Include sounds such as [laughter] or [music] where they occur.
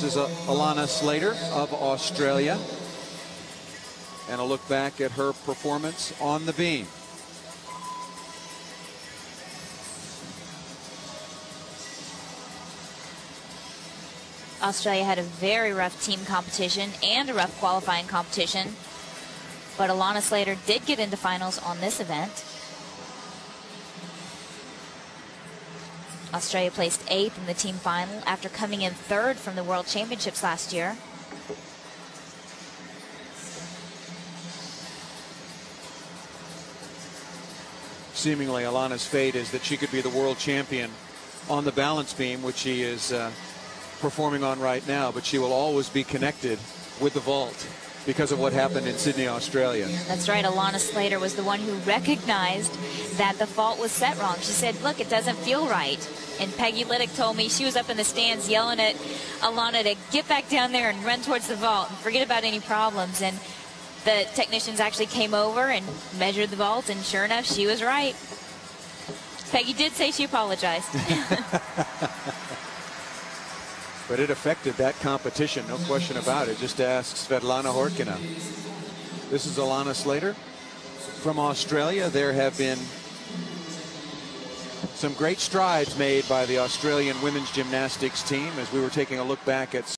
This is Allana Slater of Australia. And a look back at her performance on the beam. Australia had a very rough team competition and a rough qualifying competition. But Allana Slater did get into finals on this event. Australia placed eighth in the team final after coming in third from the World Championships last year. Seemingly, Allana's fate is that she could be the world champion on the balance beam, which she is uh, performing on right now, but she will always be connected with the vault because of what happened in Sydney, Australia. That's right. Allana Slater was the one who recognized that the vault was set wrong. She said, look, it doesn't feel right. And Peggy Liddick told me she was up in the stands yelling at Allana to get back down there and run towards the vault and forget about any problems. And the technicians actually came over and measured the vault, and sure enough, she was right. Peggy did say she apologized. [laughs] [laughs] but it affected that competition, no question about it. Just ask Svetlana Khorkina. This is Allana Slater from Australia. There have been some great strides made by the Australian women's gymnastics team as we were taking a look back at